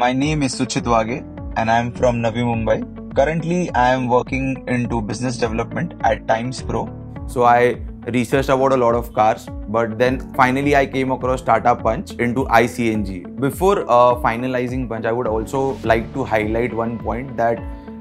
My name is Suchit Waghe and I am from Navi Mumbai. Currently, I am working into business development at Times Pro. So I researched about a lot of cars, but then finally I came across Tata Punch into iCNG. Before uh, finalizing Punch, I would also like to highlight one point that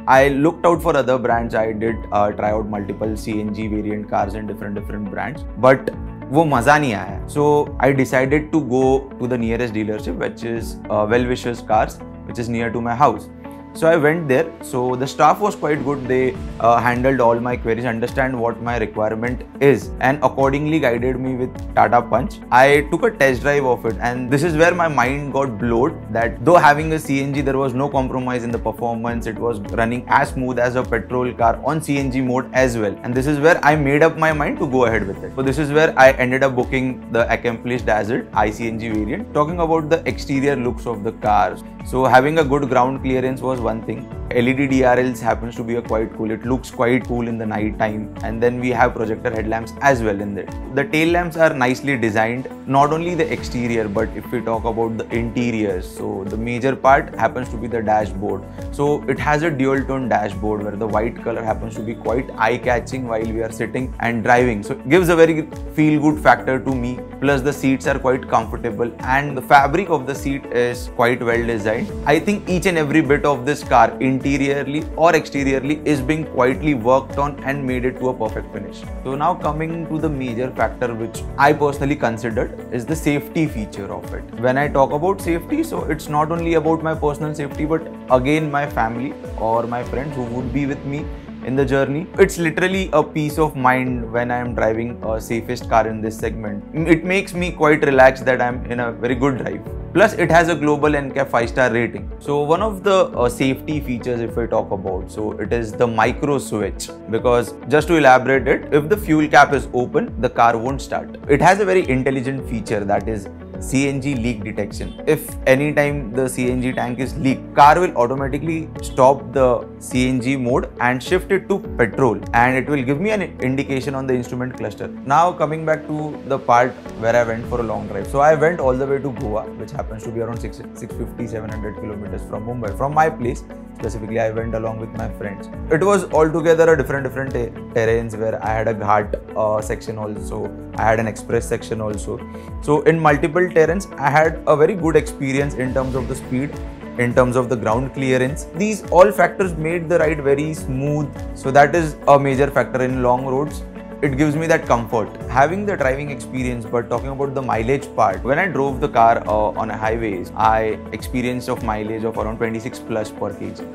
I looked out for other brands. I did uh, try out multiple CNG variant cars in different different brands, but वो मज़ा नहीं आया। So I decided to go to the nearest dealership which is Well Wishers Cars which is near to my house so I went there. So the staff was quite good. They uh, handled all my queries, understand what my requirement is, and accordingly guided me with Tata Punch. I took a test drive of it, and this is where my mind got blown. That though having a CNG, there was no compromise in the performance. It was running as smooth as a petrol car on CNG mode as well. And this is where I made up my mind to go ahead with it. So this is where I ended up booking the accomplished Dazzle iCNG variant. Talking about the exterior looks of the cars. So having a good ground clearance was one thing. LED DRLs happens to be a quite cool. It looks quite cool in the night time. And then we have projector headlamps as well in it. The tail lamps are nicely designed. Not only the exterior, but if we talk about the interiors, so the major part happens to be the dashboard. So it has a dual tone dashboard where the white color happens to be quite eye catching while we are sitting and driving. So it gives a very feel good factor to me. Plus the seats are quite comfortable and the fabric of the seat is quite well designed I think each and every bit of this car, interiorly or exteriorly, is being quietly worked on and made it to a perfect finish. So now coming to the major factor which I personally considered is the safety feature of it. When I talk about safety, so it's not only about my personal safety, but again my family or my friends who would be with me in the journey. It's literally a peace of mind when I am driving a safest car in this segment. It makes me quite relaxed that I'm in a very good drive. Plus, it has a global NCAP 5-star rating. So, one of the uh, safety features if we talk about, so it is the micro switch. Because just to elaborate it, if the fuel cap is open, the car won't start. It has a very intelligent feature that is CNG leak detection. If anytime the CNG tank is leaked, car will automatically stop the CNG mode and shift it to petrol and it will give me an indication on the instrument cluster. Now coming back to the part where I went for a long drive. So I went all the way to Goa which happens to be around 650-700 kilometers from Mumbai. From my place specifically I went along with my friends. It was altogether a different different terrains where I had a ghat uh, section also, I had an express section also. So in multiple terrains, I had a very good experience in terms of the speed, in terms of the ground clearance. These all factors made the ride very smooth. So that is a major factor in long roads. It gives me that comfort. Having the driving experience, but talking about the mileage part, when I drove the car uh, on a highways, I experienced of mileage of around 26 plus per kg.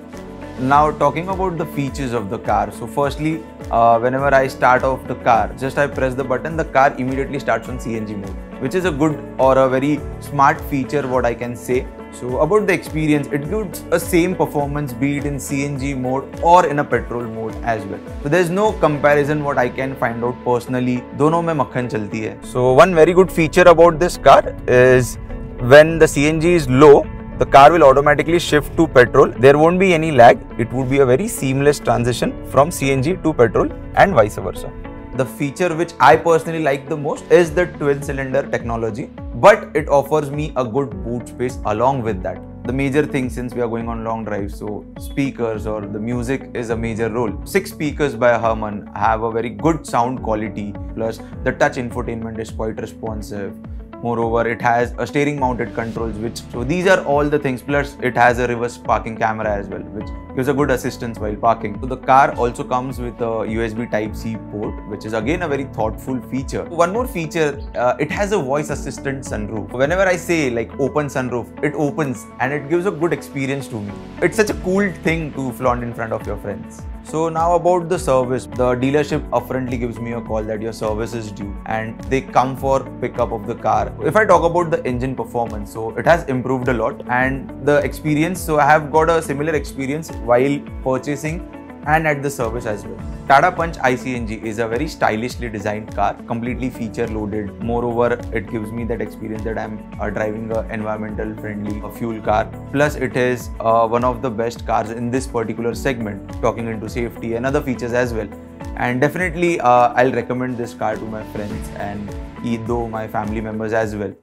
Now talking about the features of the car. So firstly, uh, whenever I start off the car, just I press the button, the car immediately starts on CNG mode, which is a good or a very smart feature what I can say. So about the experience, it gives a same performance be it in CNG mode or in a petrol mode as well. So there's no comparison what I can find out personally. दोनों में मक्खन चलती है. So one very good feature about this car is when the CNG is low, the car will automatically shift to petrol. There won't be any lag. It would be a very seamless transition from CNG to petrol and vice versa. The feature which I personally like the most is the twin cylinder technology, but it offers me a good boot space along with that. The major thing since we are going on long drives, so speakers or the music is a major role. Six speakers by Harman have a very good sound quality, plus the touch infotainment is quite responsive Moreover, it has a steering mounted controls, which so these are all the things. Plus, it has a reverse parking camera as well, which gives a good assistance while parking. So the car also comes with a USB Type-C port, which is again a very thoughtful feature. One more feature, uh, it has a voice assistant sunroof. Whenever I say like open sunroof, it opens and it gives a good experience to me. It's such a cool thing to flaunt in front of your friends. So now about the service, the dealership apparently gives me a call that your service is due and they come for pickup of the car. If I talk about the engine performance, so it has improved a lot and the experience, so I have got a similar experience while purchasing and at the service as well. Tata Punch iCNG is a very stylishly designed car, completely feature loaded. Moreover, it gives me that experience that I'm uh, driving a environmental friendly fuel car. Plus, it is uh, one of the best cars in this particular segment, talking into safety and other features as well. And definitely, uh, I'll recommend this car to my friends and though my family members as well.